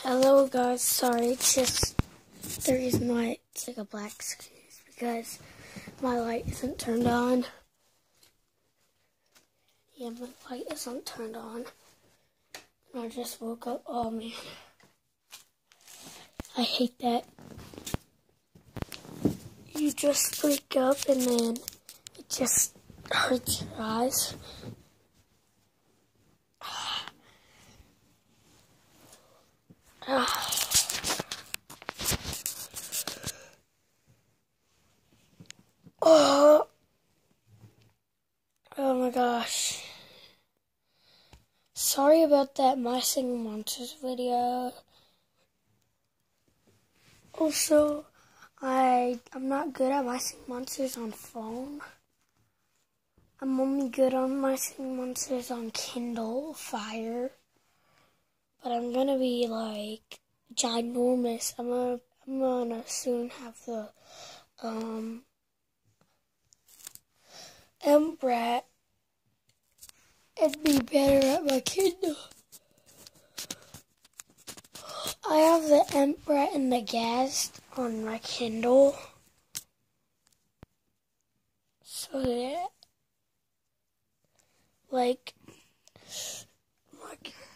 Hello guys, sorry, it's just the reason why it's like a black screen is because my light isn't turned on. Yeah, my light isn't turned on. I just woke up. Oh man. I hate that. You just wake up and then it just hurts your eyes. Oh, oh my gosh. Sorry about that My Singing Monsters video. Also, I I'm not good at My Singing Monsters on phone. I'm only good on My Singing Monsters on Kindle Fire. But I'm gonna be like ginormous. I'm gonna I'm gonna soon have the um Entbrat and be better at my Kindle. I have the Entbrat and the Ghazt on my Kindle. So like,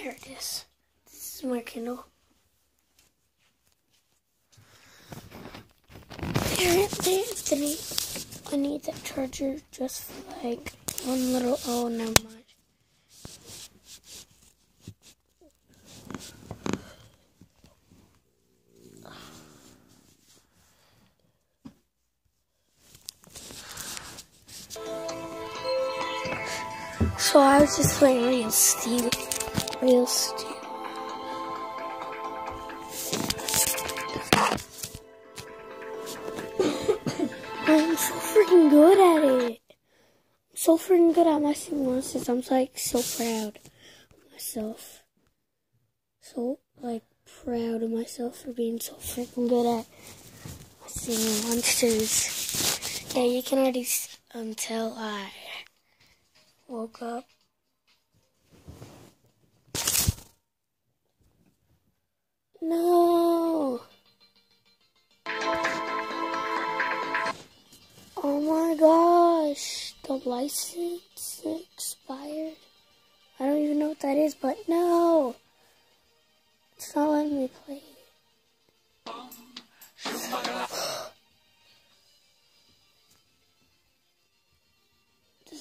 Here it is. This is my Kindle. Apparently, need, I need that charger just for like one little. Oh, never mind. So I was just playing Real Steel. I'm so freaking good at it. I'm so freaking good at my monsters. I'm like so proud of myself. So like proud of myself for being so freaking good at my monsters. Yeah, you can already um, tell I woke up. No. Oh my gosh. The license expired. I don't even know what that is, but no. It's not letting me play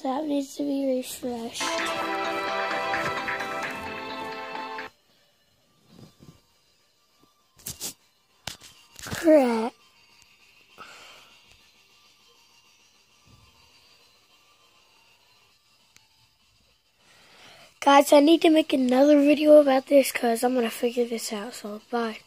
app needs to be refreshed. Guys, I need to make another video about this because I'm going to figure this out. So, bye.